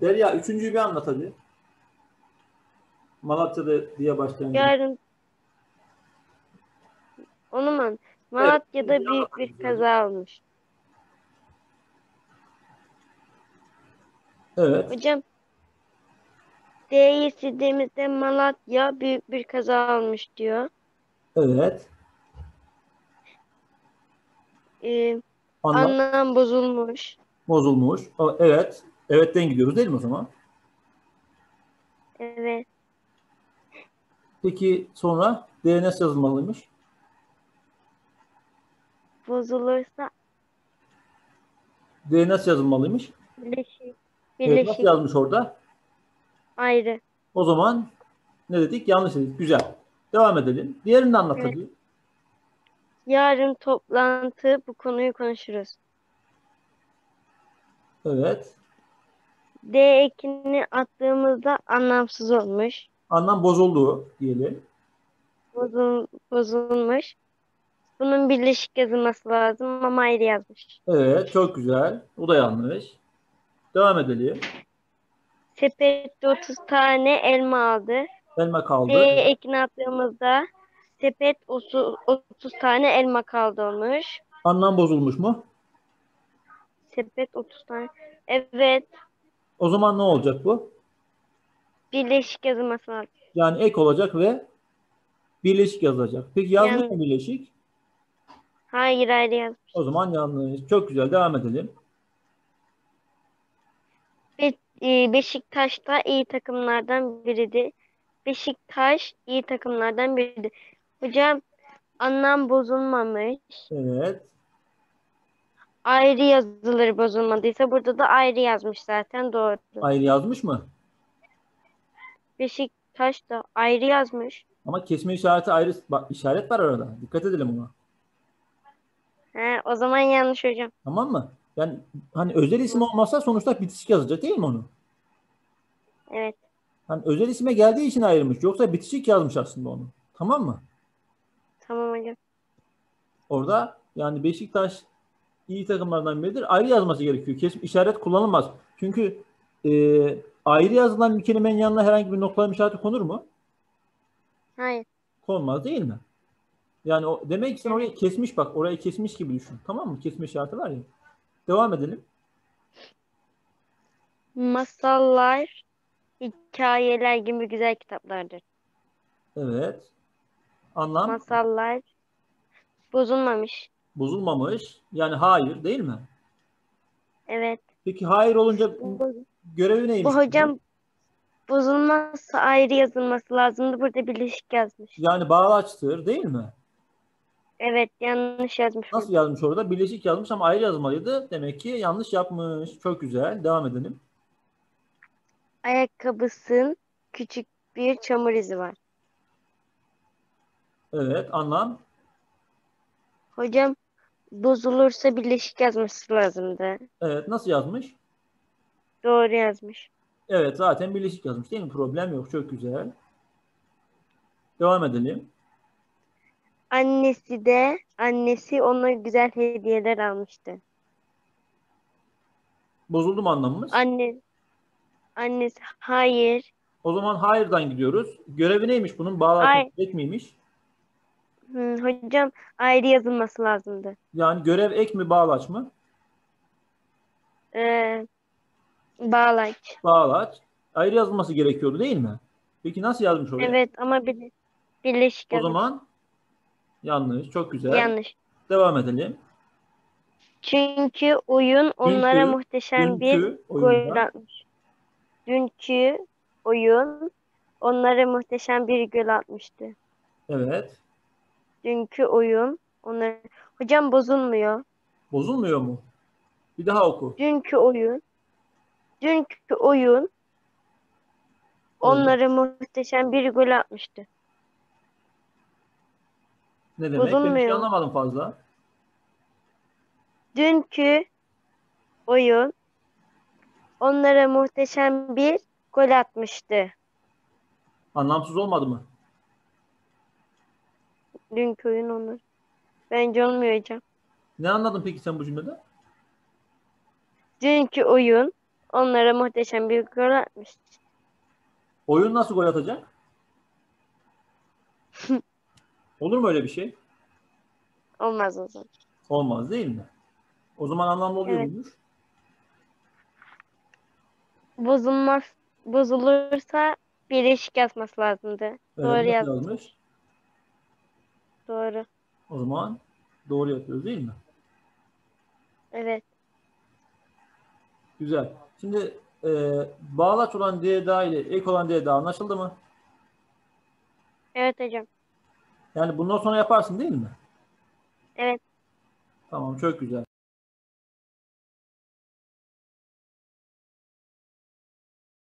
Derya üçüncüyü bir anlat hadi. Malatya'da diye başlayan. Yarın onu mu? Malatya'da Evet, büyük bir kaza olmuş. Evet. Hocam D'yi sildiğimizde Malatya büyük bir kaza olmuş diyor. Evet. Ee, Anlat. anlam bozulmuş. Bozulmuş. Evet. Evet'ten gidiyoruz değil mi o zaman? Evet. Peki sonra D nasıl yazılmalıymış? Bozulursa D nasıl yazılmalıymış? birleşik. Evet, Birleşik nasıl yazmış orada? ayrı. O zaman ne dedik? Yanlış dedik. Güzel. Devam edelim. Diğerini de anlat Evet. Yarın toplantı bu konuyu konuşuruz. Evet. D ekini attığımızda anlamsız olmuş. Anlam bozuldu diyelim. Bozul, bozulmuş. Bunun birleşik yazılması lazım ama ayrı yazmış. Evet. Çok güzel. O da yanlış. Devam edelim. Sepette 30 tane elma aldı. Elma kaldı. D ekini attığımızda sepet 30, 30 tane elma kaldı olmuş. Anlam bozulmuş mu? Sepet 30 tane. Evet. O zaman ne olacak bu? Birleşik yazılması lazım. Yani ek olacak ve birleşik yazılacak. Peki yazmış Yani- mı birleşik? Hayır ayrı yazmış. O zaman yanlış. Çok güzel. Devam edelim. Be- e, Beşiktaş da iyi takımlardan biridir. Beşiktaş iyi takımlardan biridir. Hocam anlam bozulmamış. Evet. Ayrı yazılır bozulmadıysa burada da ayrı yazmış zaten doğru. Ayrı yazmış mı? Beşiktaş da ayrı yazmış. Ama kesme işareti ayrı bak işaret var arada. Dikkat edelim ona. He, o zaman yanlış hocam. Tamam mı? Yani hani özel isim olmazsa sonuçta bitişik yazacak değil mi onu? Evet. Hani özel isime geldiği için ayrılmış. Yoksa bitişik yazmış aslında onu. Tamam mı? Tamam hocam. Orada yani Beşiktaş iyi takımlardan biridir. Ayrı yazması gerekiyor. Kesim işaret kullanılmaz. Çünkü e, ayrı yazılan bir kelimenin yanına herhangi bir noktalama işareti konur mu? Hayır. Konmaz değil mi? Yani o demek ki sen orayı kesmiş bak. Orayı kesmiş gibi düşün. Tamam mı? Kesme işareti var ya. Devam edelim. Masallar, hikayeler gibi güzel kitaplardır. Evet. Anlam Masallar bozulmamış. Bozulmamış. Yani hayır değil mi? Evet. Peki hayır olunca görevi neymiş? bu hocam bozulmazsa ayrı yazılması lazımdı. Burada birleşik yazmış. Yani bağlaçtır değil mi? Evet yanlış yazmış. Nasıl yazmış orada? Birleşik yazmış ama ayrı yazmalıydı. Demek ki yanlış yapmış. Çok güzel. Devam edelim. Ayakkabısın küçük bir çamur izi var. Evet. Anlam. Hocam bozulursa birleşik yazması lazımdı. Evet. Nasıl yazmış? Doğru yazmış. Evet. Zaten birleşik yazmış değil mi? Problem yok. Çok güzel. Devam edelim. Annesi de annesi ona güzel hediyeler almıştı. Bozuldu mu anlamımız? Anne annesi hayır. O zaman hayırdan gidiyoruz. Görevi neymiş bunun? Bağlantı Hayır. Hı, hocam ayrı yazılması lazımdı. Yani görev ek mi bağlaç mı? Ee, bağlaç. Bağlaç. Ayrı yazılması gerekiyordu değil mi? Peki nasıl yazmış oraya? Evet ama bir, birleşik O zaman yanlış. Çok güzel. Yanlış. Devam edelim. Çünkü oyun onlara Dünkü- muhteşem bir Dünkü gol oyunda atmış. Dünkü oyun onlara muhteşem bir gol atmıştı. evet. Dünkü oyun onlara... Hocam bozulmuyor. Bozulmuyor mu? Bir daha oku. Dünkü oyun dünkü oyun onlara muhteşem bir gol atmıştı. Ne demek? Ben şey Bozulmuyor. anlamadım fazla. Dünkü oyun onlara muhteşem bir gol atmıştı. Anlamsız olmadı mı? Dünkü oyun onlar. Bence olmuyor hocam. Ne anladın peki sen bu cümlede? Dünkü oyun onlara muhteşem bir gol atmış. Oyun nasıl gol atacak? Olur mu öyle bir şey? Olmaz o zaman. Olmaz değil mi? O zaman anlamlı oluyor Evet. muymuş? Bozulmaz, bozulursa birleşik yazması lazımdı. Evet, Doğru yazmış? Doğru. O zaman doğru yapıyoruz değil mi? Evet. Güzel. Şimdi e, bağlaç olan DDA ile ek olan DDA anlaşıldı mı? Evet hocam. Yani bundan sonra yaparsın değil mi? Evet. Tamam çok güzel.